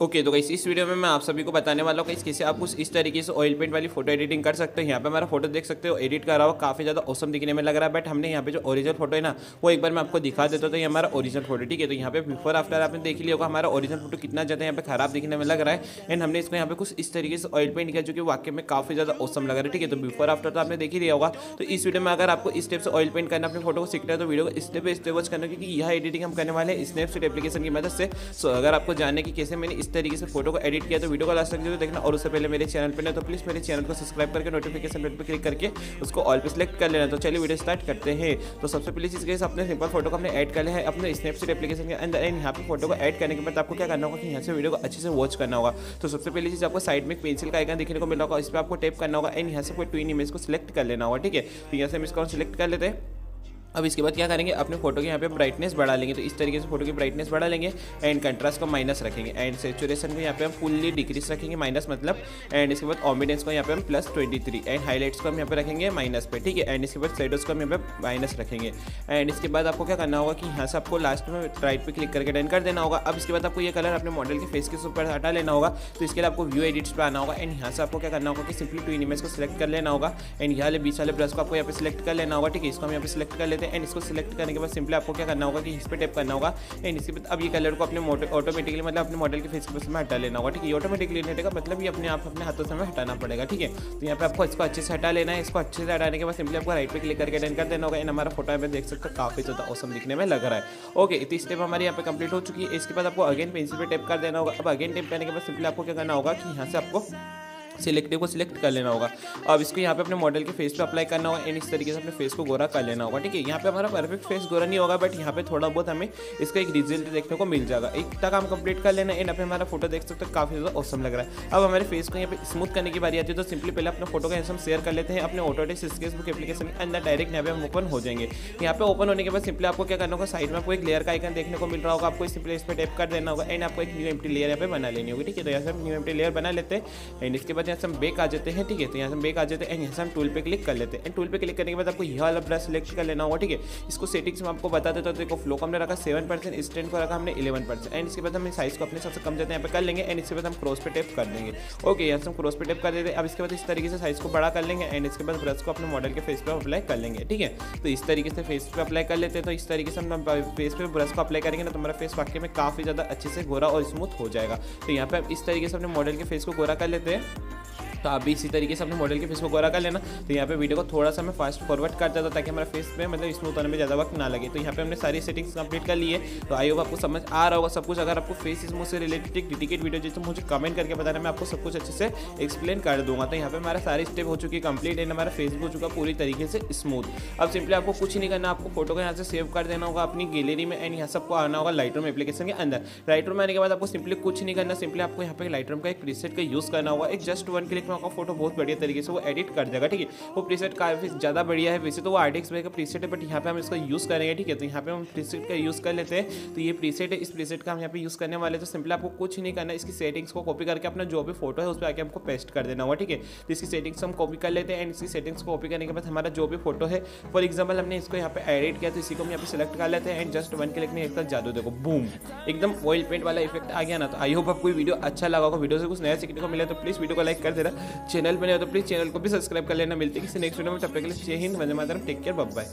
Okay okay, तो guys इस video में मैं आप सभी को बताने वाला हूँ कैसे आप कुछ इस तरीके से ऑयल पेंट वाली फ़ोटो एडिटिंग कर सकते हो। यहाँ पे हमारा फ़ोटो देख सकते हो एडिट कर रहा हुआ काफ़ी ज़्यादा औसम दिखने में लग रहा है बट हमने यहाँ पे जो ओरिजिनल फ़ोटो है ना वो एक बार मैं आपको दिखा देता तो ये हमारा ओरिजिनल फ़ोटो ठीक है? तो यहाँ पे बिफोर आफ्टर आपने देख लिया होगा हमारा ओरिजिनल फ़ोटो कितना ज़्यादा यहाँ पे खराब दिखने में लग रहा है एंड हमने इसको यहाँ पे कुछ इस तरीके से ऑयल पेंट किया जो कि वाक्य में काफ़ी ज़्यादा औसम लग रहा है ठीक है? तो बिफोर आफ्टर तो आपने देख ही लिया होगा। तो इस वीडियो में अगर आपको इस स्टेप से ऑयल पेंट करना अपने फ़ोटो को सीखना है तो वीडियो को स्टेप बाय स्टेप वॉच करना क्योंकि यह एडिटिंग हम करने वाले हैं स्नैपसीड एप्लीकेशन की मदद से। सो अगर आपको जानने की कैसे मैंने तरीके से फ़ोटो को एडिट किया तो वीडियो को लास्ट तक ज़रूर देखना और उससे पहले मेरे चैनल पर ना तो प्लीज़ मेरे चैनल को सब्सक्राइब करके नोटिफिकेशन बेल पर क्लिक करके उसको ऑल पर सिलेक्ट कर लेना। तो चलिए वीडियो स्टार्ट करते हैं। तो सबसे पहले चीज़ कैसे अपने सिंपल फ़ोटो को अपने ऐड कर लिया है। अपने स्नैपसीड एप्लीकेशन के अंदर एंड यहाँ पर फ़ोटो को ऐड करने के बाद आपको क्या करना होगा कि यहाँ से वीडियो को अच्छे से वॉच करना होगा। तो सबसे पहली चीज़ आपको साइड में एक पेंसिल का आइकन देखने को मिला होगा, इस पर आपको टेप करना होगा एंड यहाँ से कोई ट्विन इमेज को सिलेक्ट कर लेना होगा, ठीक है? तो यहाँ से हम इसको सिलेक्ट कर लेते हैं। अब इसके बाद क्या करेंगे, अपने फ़ोटो के यहाँ पे ब्राइटनेस बढ़ा लेंगे। तो इस तरीके से फ़ोटो की ब्राइटनेस बढ़ा लेंगे एंड कंट्रास्ट को माइनस रखेंगे। एंड सेचुरेशन को यहाँ पे हम फुल्ली डिक्रीज रखेंगे माइनस मतलब एंड इसके बाद ऑमिडेंस को यहाँ पे हम plus twenty three and highlights को हम यहाँ पे रखेंगे माइनस पे, ठीक है? एंड इसके बाद सेडोज को हम यहाँ पे माइनस रखेंगे। एंड इसके बाद आपको क्या करना होगा कि यहाँ से आपको लास्ट में राइट पर क्लिक करके डन कर देना होगा। अब इसके बाद आपको ये कलर अपने मॉडल के फेस के ऊपर हटा लेना होगा। तो इसके लिए आपको व्यू एडिट्स पर आना होगा। एंड यहाँ से आपको क्या करना होगा कि सिंपली टू इमेज को सिलेक्ट कर लेना होगा। एंड यहाँ बीच वाले ब्रश को आपको यहाँ पे सिलेक्ट कर लेना होगा, ठीक है? इसको हम यहाँ पे सिलेक्ट कर लेते हैं। एंड इसको सिलेक्ट करने के बाद सिंपली आपको क्या करना होगा कि इस पर टेप करना होगा। एंड इसके बाद अब ये कलर को अपने ऑटोमेटिकली मतलब अपने मॉडल के फेस के में हटा लेना होगा। ठीक है ऑटोमेटिकली नहीं हटेगा मतलब ये अपने आप अपने हाथों से हमें हटाना पड़ेगा। ठीक है तो यहाँ पे आपको इसको अच्छे से हटा लेना है। इसको अच्छे से हटाने के बाद सिंपली आपको राइट पे क्लिक करके डन कर देना होगा। एंड हमारा फ़ोटो में देख सकते हो काफ़ी ज़्यादा औसम दिखने में लग रहा है। ओके इतनी स्टेप हमारे यहाँ पे कंप्लीट हो चुकी है। इसके बाद आपको अगेन पेंसिल पे टेप कर देना होगा। अब अगेन टेप करने के बाद सिंपली आपको क्या करना होगा कि यहाँ से आपको सिलेक्टिव को सिलेक्ट कर लेना होगा। अब इसको यहाँ पे अपने मॉडल के फेस पे अप्लाई करना होगा एंड इस तरीके से अपने फेस को गोरा कर लेना होगा, ठीक है? यहाँ पे हमारा परफेक्ट फेस गोरा नहीं होगा बट यहाँ पे थोड़ा बहुत हमें इसका एक रिज़ल्ट देखने को मिल जाएगा। एक तक हम कंप्लीट कर लेना एंड अपने हमारा फ़ोटो देख सकते हो, काफ़ी ज़्यादा औसम लग रहा है। अब हमारे फेस को यहाँ पे स्मूथ करने की बारी आती है तो सिंपली पहले अपने फ़ोटो का हम शेयर कर लेते हैं। अपने ऑटोटेक्स स्केच बुक एप्लीकेशन के अंदर डायरेक्ट यहाँ पे हम ओपन हो जाएँगे। यहाँ पे ओपन होने के बाद सिंपली आपको क्या करना होगा साइड में आपको एक लेयर का आइकन देखने को मिल रहा होगा। आपको सिंपली इस पर टेप कर देना होगा एंड आपको एक न्यू एम्प्टी लेयर यहाँ पे बना लेनी होगी, ठीक है? तो यहाँ से न्यू एम्प्टी लेयर बना लेते हैं एंड इसके बाद यहाँ से हम बेक आ जाते हैं, ठीक है? तो यहाँ से हम बेक आ जाते हैं यहाँ से हम टूल पे क्लिक कर लेते हैं। टूल पे क्लिक करने के बाद आपको यह वाला ब्रश सेलेक्ट कर लेना होगा, ठीक है? इसको सेटिंग्स में आपको बता देता तो देखो फ्लो को हमने रखा सेवन परसेंट स्टैंड को रखा हमने इलेवन परसेंट एंड इसके बाद हम साइज़ को अपने सबसे कम जाते हैं, यहाँ पे कर लेंगे। एंड इसके बाद हम क्रॉस पे टेप कर देंगे। ओके यहाँ से हम क्रॉस पे टेप कर देते हैं। अब इसके बाद इस तरीके से साइज़ को बड़ा कर लेंगे। एंड इसके बाद ब्रश को अपने मॉडल के फेस पर अप्लाई कर लेंगे, ठीक है? तो इस तरीके से फेस पर अप्लाई कर लेते हैं। तो इस तरीके से हम फेस पर ब्रश को अप्लाई करेंगे ना तो हमारा फेस वाकई में काफ़ी ज़्यादा अच्छे से गोरा और स्मूथ हो जाएगा। तो यहाँ पे हम इस तरीके से अपने मॉडल के फेस को गोरा कर लेते हैं। तो आप भी इसी तरीके से अपने मॉडल के फेस को गोरा कर लेना। तो यहाँ पे वीडियो को थोड़ा सा मैं फास्ट फॉरवर्ड कर देता ताकि हमारे फेस में मतलब स्मूथ होने में ज़्यादा वक्त ना लगे। तो यहाँ पे हमने सारी सेटिंग्स कंप्लीट कर ली है। तो आई होप आपको समझ आ रहा होगा सब कुछ। अगर आपको फेस स्मूथ से रिलेटेड एक डिटिकेट वीडियो चाहिए तो मुझे कमेंट करके बताना। मैं आपको सब कुछ अच्छे से एक्सप्लेन कर दूँगा। तो यहाँ पे हमारा सारी स्टेप हो चुकी है कंप्लीट एंड हमारा फेस हो चुका पूरी तरीके से स्मूथ अब सिंपली आपको कुछ नहीं करना। आपको फ़ोटो को यहाँ से सेव कर देना होगा अपनी गैलरी में एंड यहाँ सबको आना होगा लाइट रूम एप्लीकेशन के अंदर। लाइट रूम आने के बाद आपको सिंपली कुछ नहीं करना। सिंपली आपको यहाँ पे लाइट रूम का एक प्रीसेट का यूज़ करना होगा। एक जस्ट वन क्लिक में आपका फ़ोटो बहुत बढ़िया तरीके से वो एडिट कर देगा, ठीक है? वो प्रीसेट काफ़ी ज़्यादा बढ़िया है वैसे तो वो आर्टिक्स का प्रीसेट है बट यहाँ पे हम इसका यूज़ करेंगे, ठीक है? तो यहाँ पे हम प्रीसेट का यूज़ कर लेते हैं। तो ये प्रीसेट है, इस प्रीसेट का हम यहाँ पे यूज़ करने वाले तो सिंपली आपको कुछ नहीं करना, इसकी सेटिंग्स को कॉपी करके अपना जो भी फ़ोटो है उस पर आके हमको पेस्ट कर देना होगा, ठीक है? तो इसकी सेटिंग्स हम कॉपी कर लेते हैं एंड इसकी सेटिंग्स को कॉपी करने के बाद हमारा जो भी फ़ोटो है फॉर एग्ज़ाम्पल हमने इसको यहाँ पे एडिट किया तो इसी को हम यहाँ पे सिलेक्ट कर लेते हैं एंड जस्ट वन एक तक जादू देखो बूम एकदम ऑयल पेंट वाला इफ़ेक्ट आ गया ना तो आई होप आपको वीडियो अच्छा लगा होगा। वीडियो से कुछ नया सीखने को मिला तो प्लीज़ वीडियो को लाइक कर देना। चैनल नहीं हो तो प्लीज़ चैनल को भी सब्सक्राइब कर लेना। मिलती है किसी नेक्स्ट वीडियो में। तब तक के लिए जय Hind, Vande Mataram take care bye bye